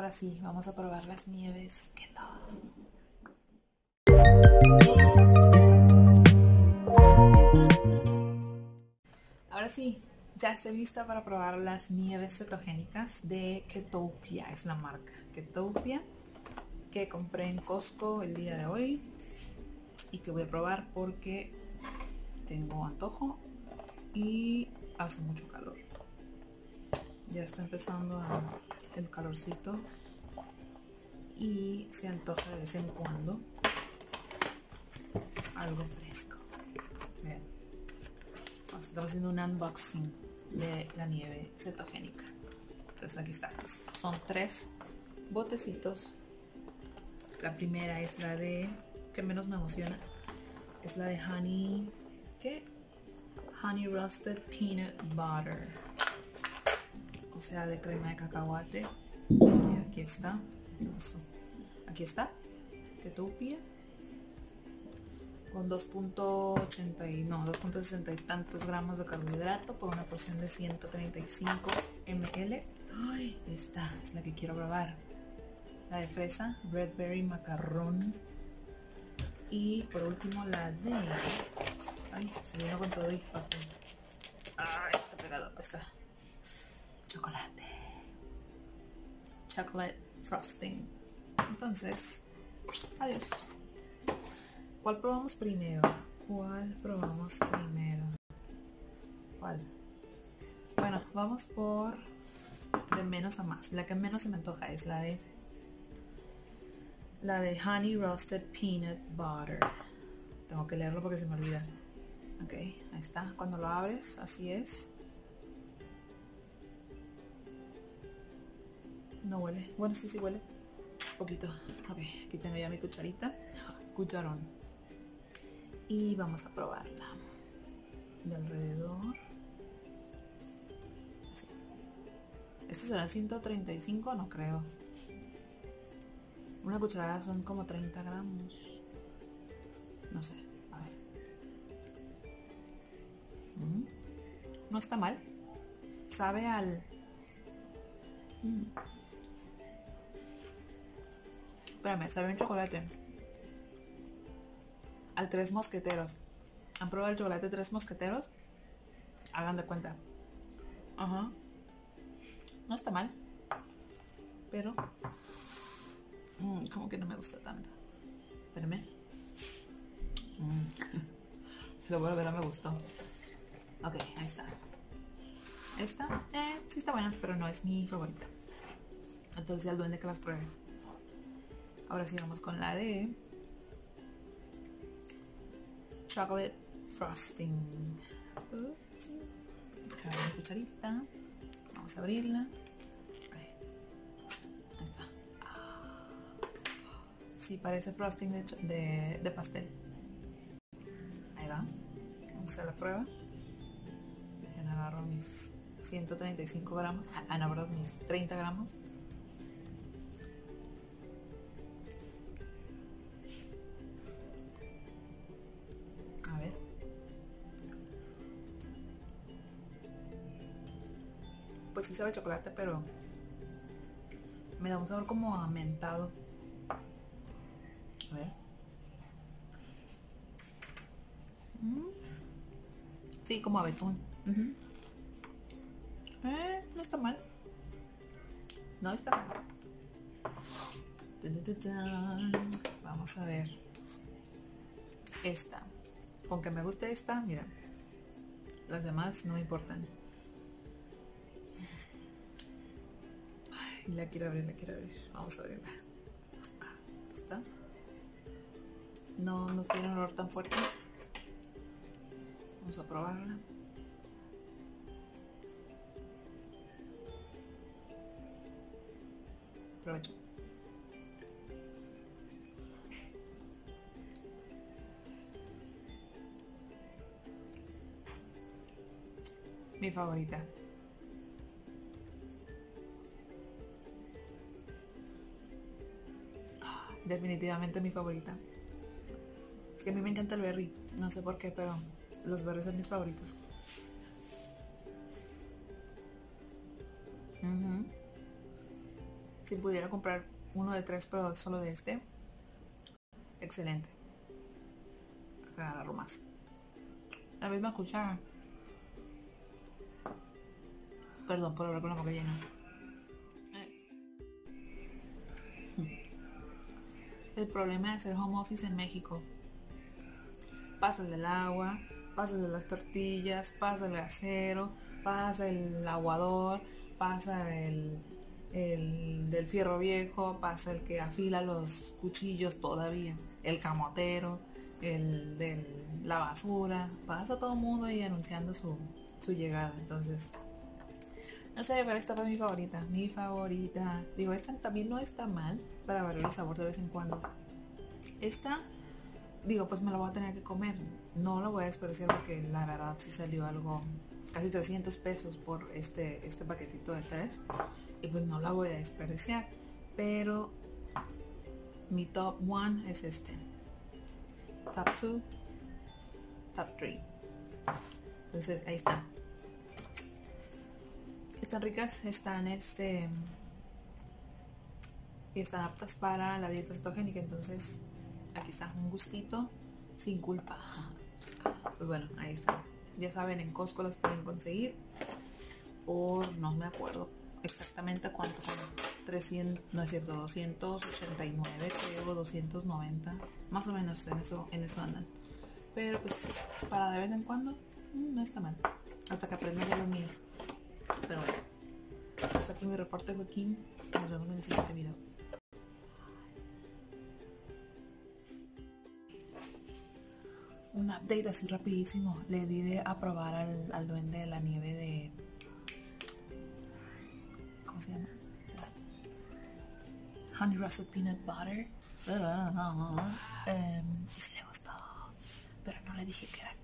Ahora sí, vamos a probar las nieves keto. Ahora sí, ya estoy lista para probar las nieves cetogénicas de Ketopia, es la marca Ketopia que compré en Costco el día de hoy y que voy a probar porque tengo antojo y hace mucho calor. Ya está empezando el calorcito y se antoja de vez en cuando algo fresco. Estamos haciendo un unboxing de la nieve cetogénica. Entonces aquí está. Son tres botecitos. La primera es la de que menos me emociona. Es la de honey. ¿Qué? Honey roasted peanut butter. O sea, de crema de cacahuate. Y aquí está. Aquí está. Ketopia con 2.80 no, 2.60 y tantos gramos de carbohidrato por una porción de 135 ml. Ay, esta es la que quiero probar. La de fresa, red berry macarrón. Y por último la de... Ay, se vino con todo y papel. Ay, está pegado. Está. Chocolate. Chocolate frosting. Entonces, adiós. ¿Cuál probamos primero? ¿Cuál probamos primero? ¿Cuál? Bueno, vamos por de menos a más. La que menos se me antoja es la de la de Honey Roasted Peanut Butter. Tengo que leerlo porque se me olvida. Ok, ahí está. Cuando lo abres, así es. No huele. Bueno, sí, sí huele. Poquito. Ok, aquí tengo ya mi cucharita. Cucharón y vamos a probarla de alrededor esto será 135 no creo una cucharada son como 30 gramos no sé a ver mm. no está mal sabe al mm. Espérame sabe un chocolate al Tres Mosqueteros. ¿Han probado el chocolate Tres Mosqueteros? Hagan de cuenta. Ajá. No está mal. Pero... Mm, como que no me gusta tanto. Espérame. Mm. Lo voy a ver, me gustó. Ok, ahí está. Esta, eh, sí está buena, pero no es mi favorita. Entonces al duende que las pruebe. Ahora sí vamos con la de chocolate frosting. Una cucharita. Vamos a abrirla. Ahí, está. Sí, parece frosting de, de, pastel. Ahí va. Vamos a hacer la prueba. Agarro mis 135 gramos. Ah, no, perdón, mis 30 gramos. Pues sí sabe chocolate, pero me da un sabor como amentado. A ver. Mm. Sí, como a betún. eh, no está mal. No está mal. Vamos a ver. Esta. Con que me guste esta, mira. Las demás no me importan. La quiero abrir, la quiero abrir. Vamos a abrirla. ¿Está? No, no tiene un olor tan fuerte. Vamos a probarla. Aprovecho. Mi favorita. Definitivamente mi favorita. Es que a mí me encanta el berry, no sé por qué, pero los berries son mis favoritos. Si pudiera comprar uno de tres, pero solo de este, excelente. Agarrarlo más. La misma cuchara. Perdón por hablar con la boca llena. El problema de hacer home office en México. Pásale el agua, pásale las tortillas, pasa el acero, pasa el aguador, pasa el, el del fierro viejo, pasa el que afila los cuchillos todavía, el camotero, el de la basura, pasa todo el mundo ahí anunciando su, su llegada. Entonces, no sé, pero esta fue mi favorita, mi favorita. Digo, esta también no está mal para variar el sabor de vez en cuando. Esta, digo, pues me la voy a tener que comer. No la voy a desperdiciar porque la verdad sí salió algo, casi 300 pesos por este, este paquetito de tres. Y pues no la voy a desperdiciar. Pero mi top one es este. Top 2, top 3. Entonces ahí está están ricas, están este y están aptas para la dieta cetogénica, entonces aquí está un gustito sin culpa. Pues bueno, ahí está. Ya saben, en Costco las pueden conseguir por no me acuerdo exactamente cuánto son. 300, no es cierto, 289 creo, 290, más o menos en eso, en eso andan. Pero pues para de vez en cuando mm, no está mal. Hasta que aprendan de los míos. Pero bueno, aquí mi reporte Joaquín. Nos vemos en el siguiente video. Un update así rapidísimo. Le di de aprobar al, al duende de la nieve de... ¿Cómo se llama? Honey Russell Peanut Butter. Um, y si le gustó. Pero no le dije que era